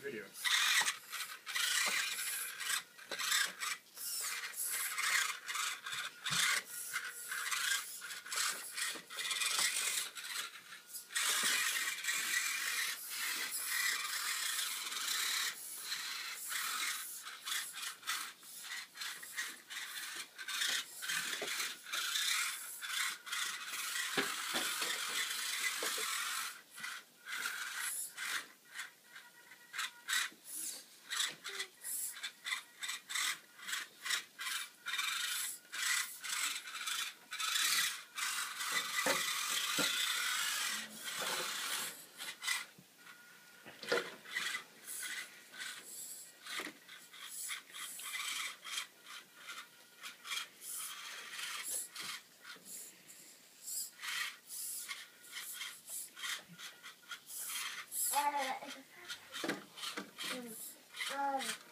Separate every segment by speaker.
Speaker 1: video. Um.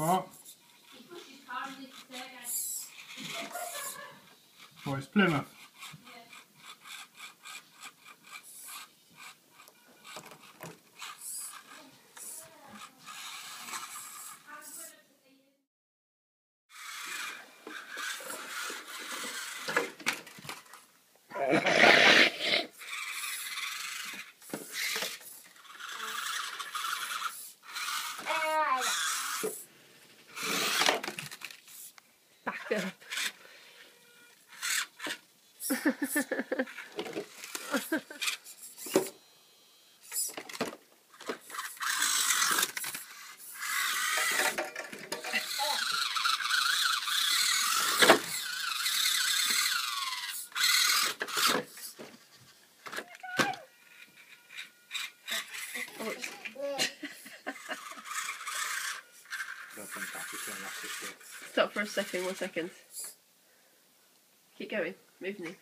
Speaker 1: What? Well, it's Plymouth.
Speaker 2: Back Stop for a second, one second. Keep going, Move me.